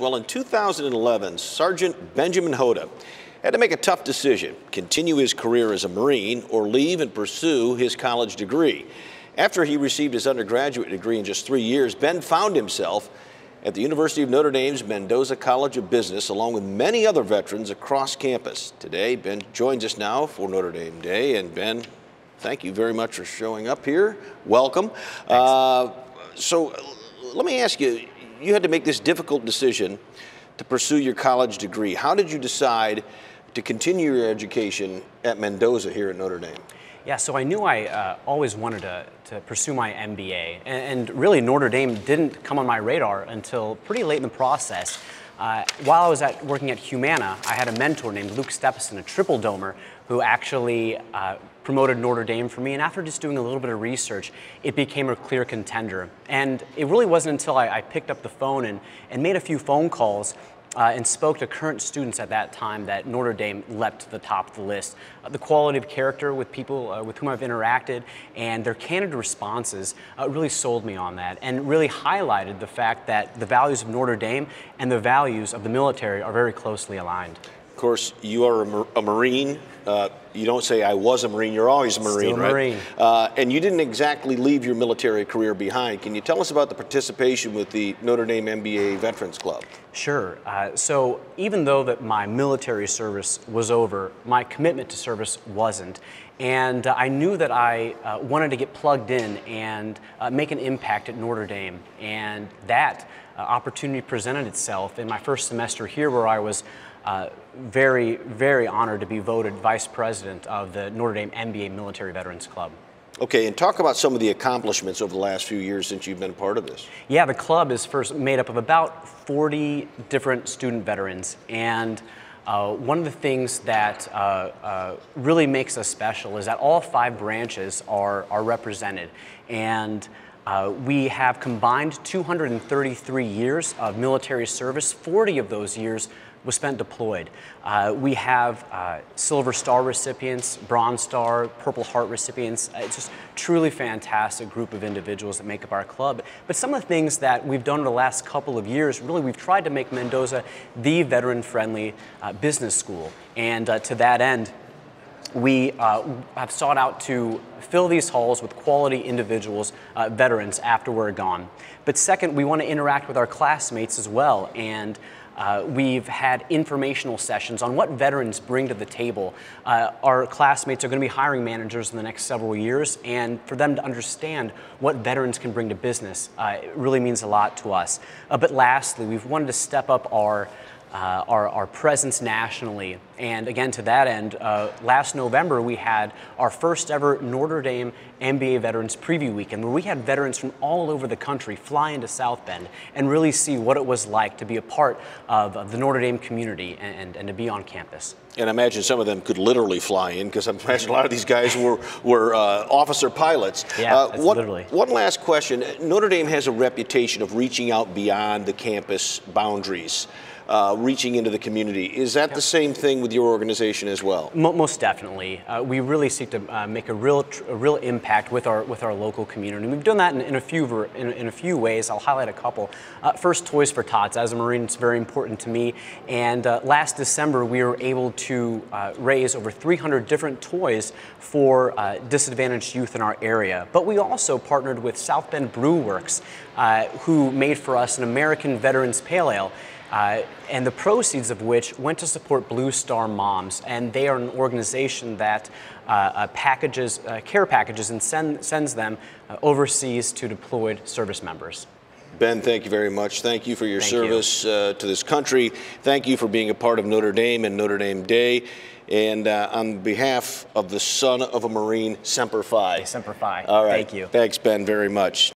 Well, in 2011, Sergeant Benjamin Hota had to make a tough decision continue his career as a Marine or leave and pursue his college degree. After he received his undergraduate degree in just three years, Ben found himself at the University of Notre Dame's Mendoza College of Business, along with many other veterans across campus. Today, Ben joins us now for Notre Dame Day. And Ben, thank you very much for showing up here. Welcome. Uh, so, let me ask you you had to make this difficult decision to pursue your college degree. How did you decide to continue your education at Mendoza here at Notre Dame? Yeah, so I knew I uh, always wanted to, to pursue my MBA, and, and, really Notre Dame didn't come on my radar until pretty late in the process. Uh, while I was at, working at Humana, I had a mentor named Luke Stephenson, a triple domer, who actually uh, promoted Notre Dame for me. And after just doing a little bit of research, it became a clear contender. And it really wasn't until I, I picked up the phone and, and made a few phone calls uh, and spoke to current students at that time that Notre Dame leapt to the top of the list. Uh, the quality of character with people uh, with whom I've interacted and their candid responses uh, really sold me on that and really highlighted the fact that the values of Notre Dame and the values of the military are very closely aligned. Of course, you are a, a Marine. Uh, you don't say I was a Marine. You're always a Marine, Still right? Marine. Uh, and you didn't exactly leave your military career behind. Can you tell us about the participation with the Notre Dame MBA Veterans Club? Sure. Uh, so even though that my military service was over, my commitment to service wasn't. And uh, I knew that I uh, wanted to get plugged in and uh, make an impact at Notre Dame. And that uh, opportunity presented itself in my first semester here where I was uh, very, very honored to be voted vice president of the Notre Dame MBA Military Veterans Club. Okay, and talk about some of the accomplishments over the last few years since you've been part of this. Yeah, the club is first made up of about 40 different student veterans. And uh, one of the things that uh, uh, really makes us special is that all five branches are, are represented. And uh, we have combined 233 years of military service, 40 of those years was spent deployed. Uh, we have uh, Silver Star recipients, Bronze Star, Purple Heart recipients. Uh, it's just truly fantastic group of individuals that make up our club. But some of the things that we've done in the last couple of years, really we've tried to make Mendoza the veteran-friendly uh, business school. And uh, to that end, we uh, have sought out to fill these halls with quality individuals, uh, veterans, after we're gone. But second, we want to interact with our classmates as well. And uh, we've had informational sessions on what veterans bring to the table. Uh, our classmates are going to be hiring managers in the next several years, and for them to understand what veterans can bring to business, uh, really means a lot to us. Uh, but lastly, we've wanted to step up our uh, our, our, presence nationally. And again, to that end, uh, last November we had our first ever Notre Dame MBA Veterans Preview Weekend, where we had veterans from all over the country fly into South Bend and really see what it was like to be a part of, of the Notre Dame community and, and, and, to be on campus. And I imagine some of them could literally fly in because I imagine a lot of these guys were, were uh, officer pilots. Yeah, uh, one, literally. One last question. Notre Dame has a reputation of reaching out beyond the campus boundaries uh, reaching into the community. Is that the same thing with your organization as well? Most definitely. Uh, we really seek to uh, make a real, a real impact with our with our local community. And we've done that in, in a few in, in, a few ways. I'll highlight a couple. Uh, first, Toys for Tots. As a Marine, it's very important to me. And uh, last December, we were able to uh, raise over 300 different toys for disadvantaged youth in our area. But we also partnered with South Bend Brew Werks, who made for us an American Veterans Pale Ale uh, and the proceeds of which went to support Blue Star Moms. And they are an organization that uh, uh packages, uh, care packages and send, sends them uh, overseas to deployed service members. Ben, thank you very much. Thank you for your thank service you. Uh, to this country. Thank you for being a part of Notre Dame and Notre Dame Day. And uh, on behalf of the son of a Marine, Semper Fi. Semper Fi. All right. Thank you. Thanks, Ben, very much.